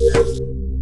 Yeah.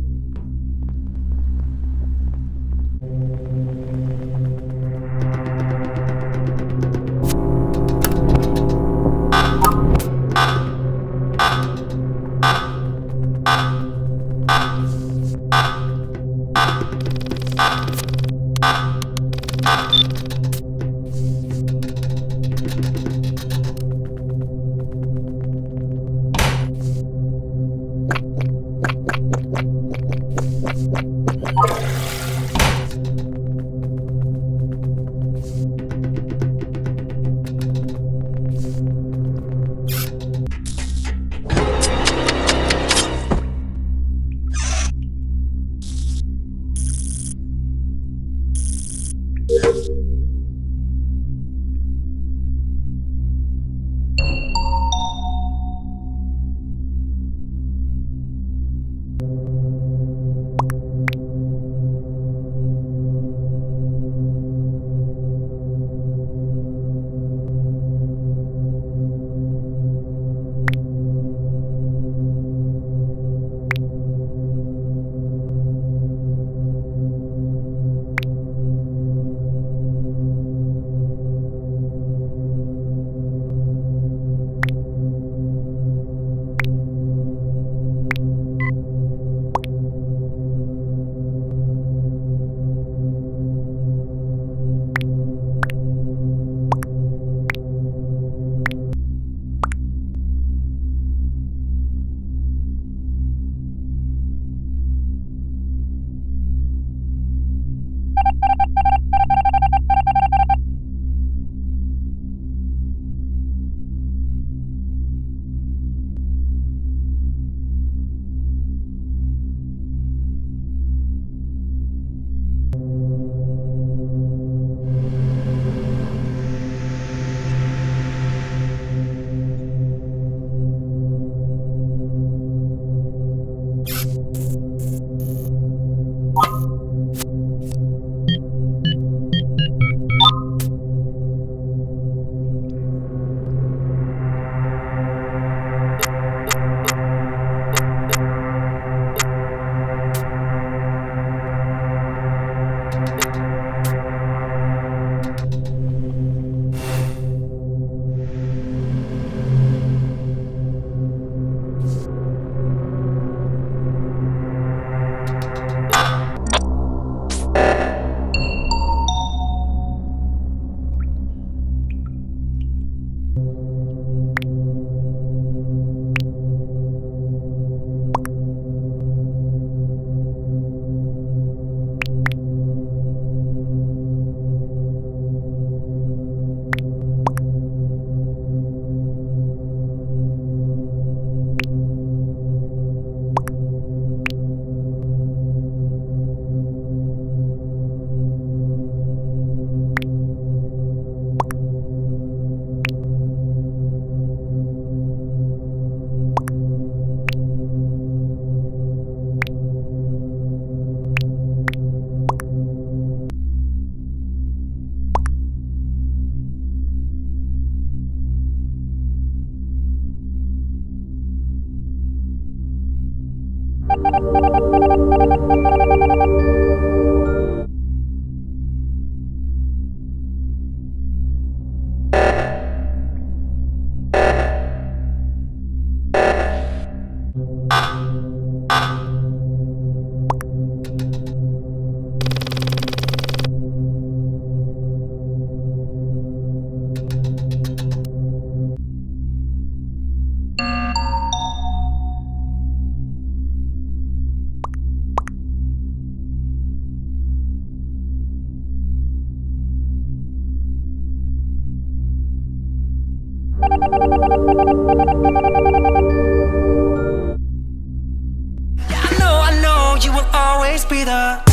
기다.